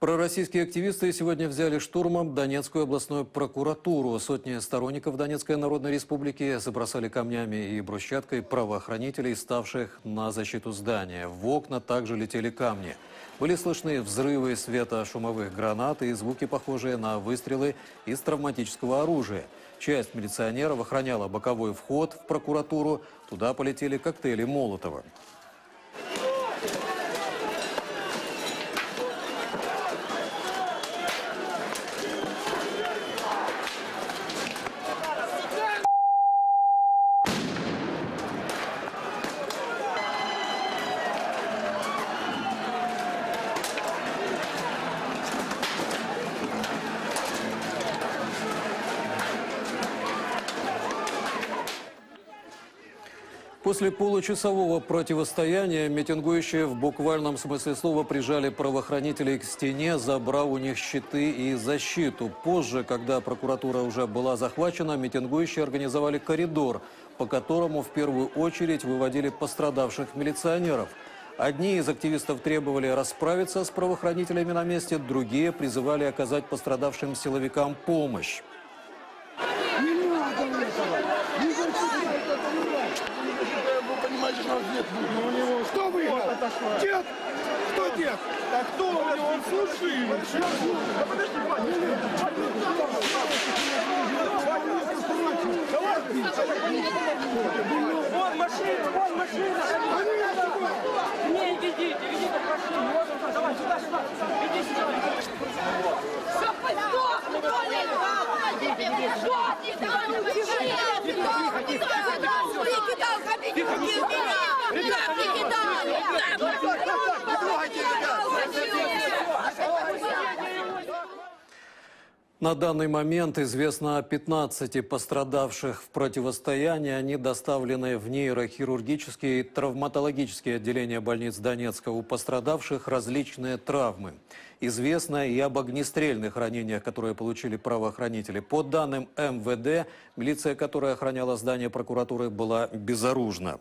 Пророссийские активисты сегодня взяли штурмом Донецкую областную прокуратуру. Сотни сторонников Донецкой Народной Республики забросали камнями и брусчаткой правоохранителей, ставших на защиту здания. В окна также летели камни. Были слышны взрывы светошумовых гранат и звуки, похожие на выстрелы из травматического оружия. Часть милиционеров охраняла боковой вход в прокуратуру. Туда полетели коктейли Молотова. После получасового противостояния митингующие в буквальном смысле слова прижали правоохранителей к стене, забрав у них щиты и защиту. Позже, когда прокуратура уже была захвачена, митингующие организовали коридор, по которому в первую очередь выводили пострадавших милиционеров. Одни из активистов требовали расправиться с правоохранителями на месте, другие призывали оказать пострадавшим силовикам помощь. Понимаете, что у нас нет У него что выиграл? Дед! Кто дед? А кто у него? Служил. Да подожди, Вон машина, вон машина! Не, идите, идите, пошли. Вот он, давай, сюда, сюда. Иди сюда. Подохли, Коля! Вот, не дал, Ты кидал На данный момент известно о 15 пострадавших в противостоянии. Они доставлены в нейрохирургические и травматологические отделения больниц Донецка. У пострадавших различные травмы. Известно и об огнестрельных ранениях, которые получили правоохранители. По данным МВД, милиция, которая охраняла здание прокуратуры, была безоружна.